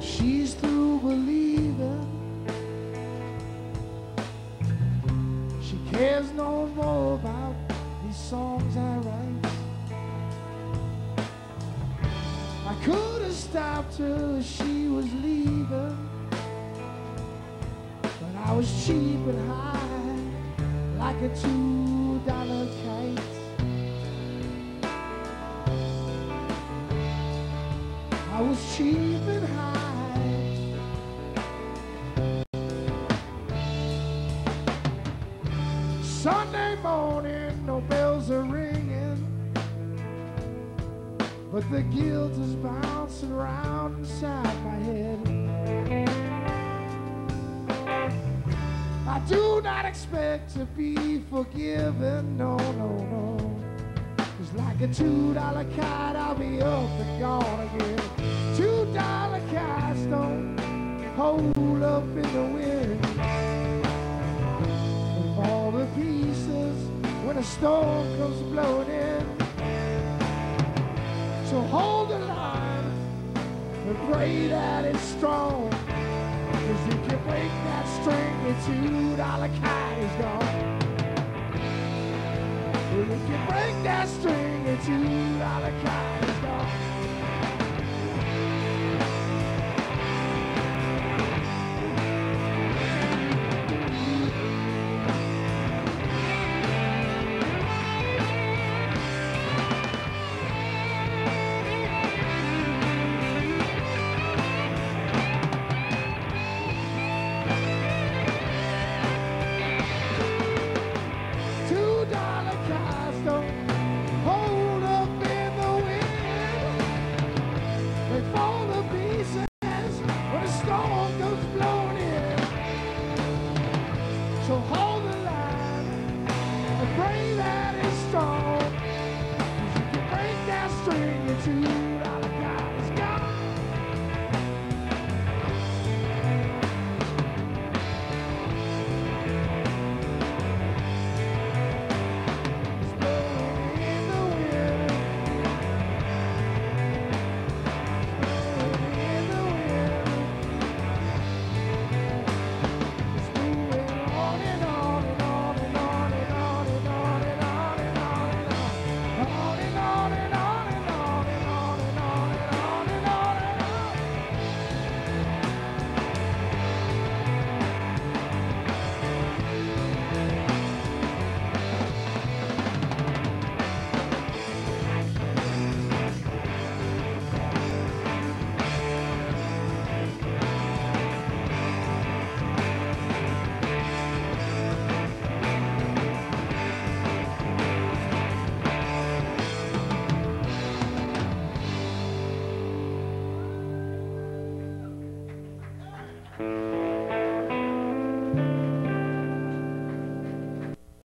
She's through believing. She cares no more about these songs I write. I could have stopped her as she was leaving, but I was cheap and high, like a two-dollar I was cheap and high. Sunday morning, no bells are ringing, but the guilt is bouncing around inside my head. I do not expect to be forgiven, no, no, no. It's like a two dollar kite, I'll be up and gone again. Two dollar kites don't hold up in the wind. Fall to pieces when a storm comes blowing in. So hold the line and pray that it's strong. Break that string, the two dollar kite is gone. Well, if you break that string, a two dollar kite is gone. So hold the line and pray that it's strong. 'Cause you break that string, it's you